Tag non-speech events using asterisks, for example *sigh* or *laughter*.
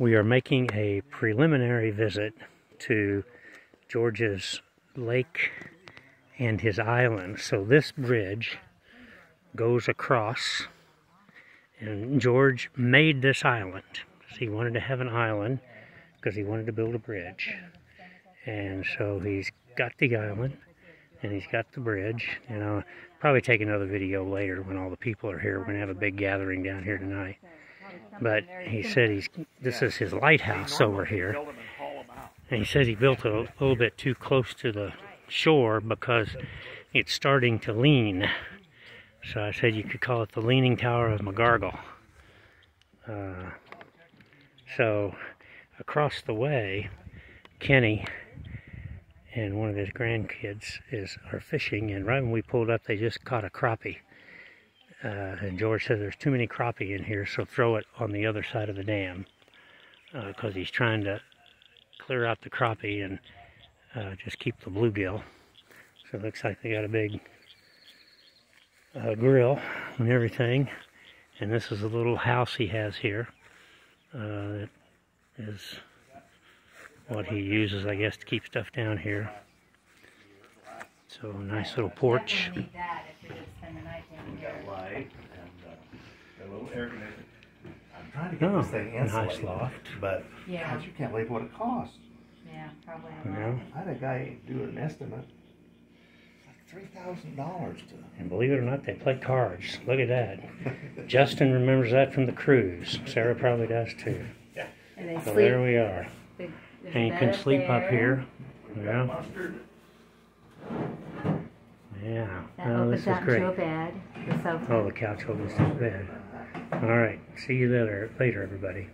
we are making a preliminary visit to George's lake and his island. So this bridge goes across, and George made this island. He wanted to have an island because he wanted to build a bridge. And so he's got the island and he's got the bridge. And I'll probably take another video later when all the people are here. We're going to have a big gathering down here tonight. But he said he's this is his lighthouse over here. And he says he built it a little bit too close to the shore because it's starting to lean. So I said you could call it the Leaning Tower of McGargill. Uh, so across the way, Kenny and one of his grandkids is are fishing, and right when we pulled up, they just caught a crappie. Uh, and George said there's too many crappie in here, so throw it on the other side of the dam because uh, he's trying to clear out the crappie and uh, just keep the bluegill. So it looks like they got a big uh, grill and everything. And this is a little house he has here. Uh, is what he uses, I guess, to keep stuff down here. So nice little porch. Uh, I'm trying to get Oh, this thing nice insulated, loft. but Yeah, gosh, you can't believe what it cost. yeah, probably. a Yeah. I had a guy do an estimate. It's like three thousand dollars to. And believe it or not, they play cards. Look at that. *laughs* Justin remembers that from the cruise. Sarah probably does too. And they So sleep. there we are. big- there's And you bed can up sleep up there. here. Yeah. Yeah. That Oh, opens is out into a bed. The sofa. Oh, the couch opens to a bed. All right. See you later, later everybody.